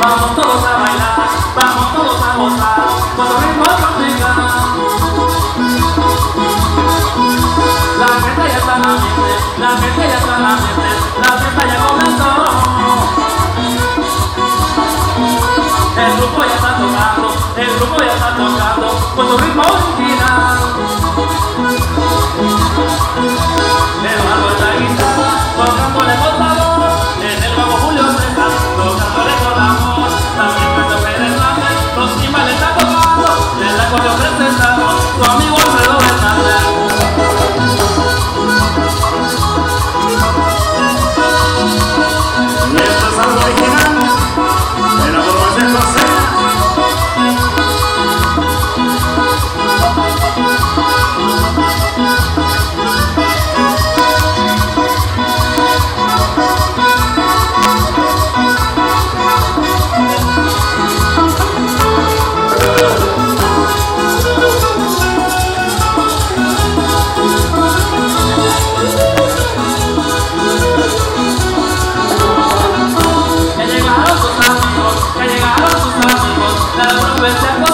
Vamos todos a bailar, vamos todos a gozar, cuando vengo venga. La fiesta ya está en la mente, la fiesta ya está en la mente, la fiesta ya comenzó. El grupo ya está tocando, el grupo ya está tocando, cuando vengo Gracias.